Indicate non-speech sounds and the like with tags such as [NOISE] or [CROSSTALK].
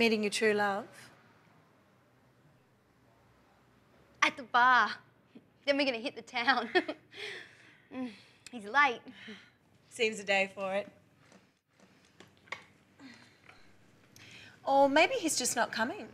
Meeting your true love? At the bar. Then we're going to hit the town. [LAUGHS] Mm, he's late. Seems a day for it. Or maybe he's just not coming.